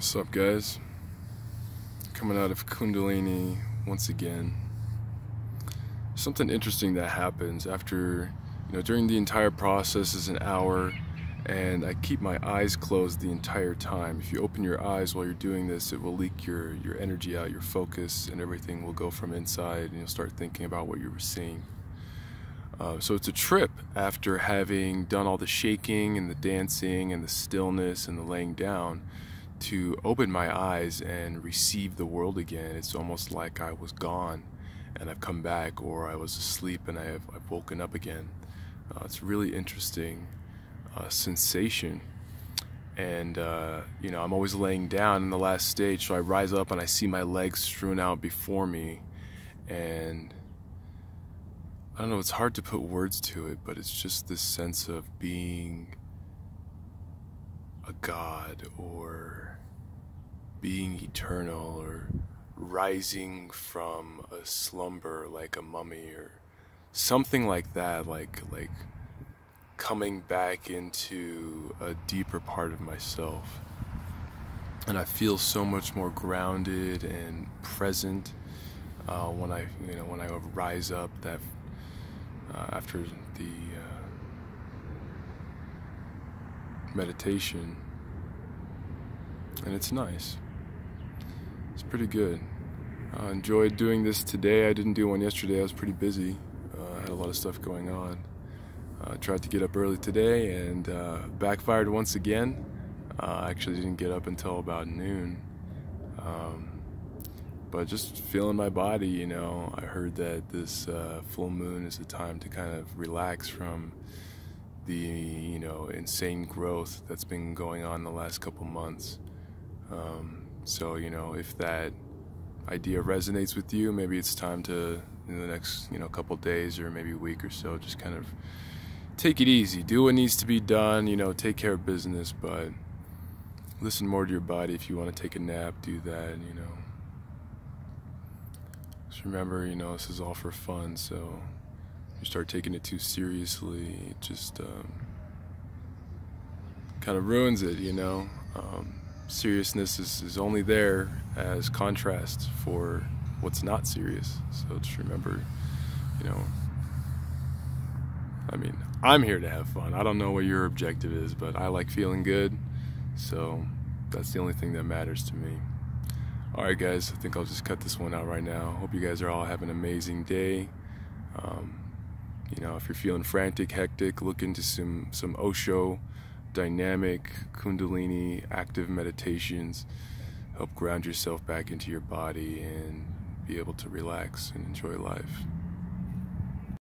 What's up, guys? Coming out of Kundalini once again. Something interesting that happens after, you know, during the entire process is an hour, and I keep my eyes closed the entire time. If you open your eyes while you're doing this, it will leak your, your energy out, your focus, and everything will go from inside, and you'll start thinking about what you were seeing. Uh, so it's a trip after having done all the shaking and the dancing and the stillness and the laying down to open my eyes and receive the world again. It's almost like I was gone and I've come back, or I was asleep and I have I've woken up again. Uh, it's really interesting uh, sensation. And, uh, you know, I'm always laying down in the last stage, so I rise up and I see my legs strewn out before me. And I don't know, it's hard to put words to it, but it's just this sense of being a god or being eternal or rising from a slumber like a mummy or something like that like like coming back into a deeper part of myself. And I feel so much more grounded and present uh, when I you know when I rise up that uh, after the uh, meditation. And it's nice it's pretty good. I enjoyed doing this today. I didn't do one yesterday. I was pretty busy. Uh, I had a lot of stuff going on. I tried to get up early today and uh, backfired once again. Uh, I actually didn't get up until about noon. Um, but just feeling my body you know. I heard that this uh, full moon is a time to kind of relax from the you know insane growth that's been going on the last couple months. Um, so you know if that idea resonates with you, maybe it's time to in the next you know couple days or maybe a week or so just kind of take it easy, do what needs to be done, you know, take care of business, but listen more to your body. If you want to take a nap, do that, you know. Just remember, you know, this is all for fun, so you start taking it too seriously, it just um, kind of ruins it, you know. Um, seriousness is, is only there as contrast for what's not serious. So just remember, you know, I mean, I'm here to have fun. I don't know what your objective is, but I like feeling good. So that's the only thing that matters to me. All right, guys, I think I'll just cut this one out right now. Hope you guys are all having an amazing day. Um, you know, if you're feeling frantic, hectic, look into some some Osho, dynamic Kundalini, active meditations. Help ground yourself back into your body and be able to relax and enjoy life.